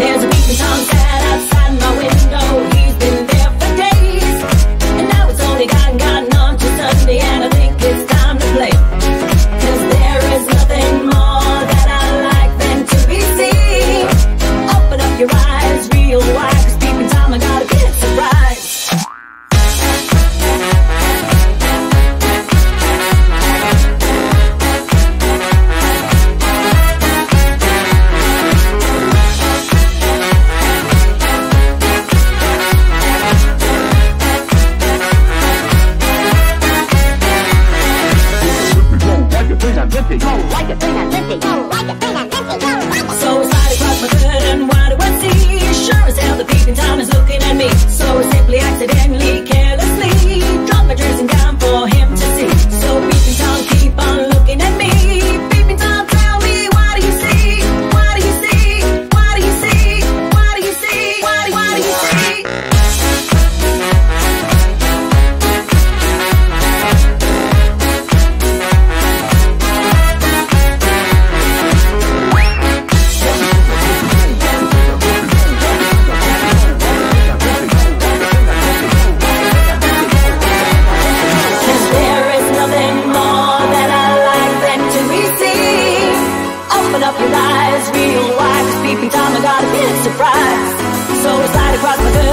There's a beat song. level. eyes Real wide, cause peeping time I got a big surprise. So I slide across my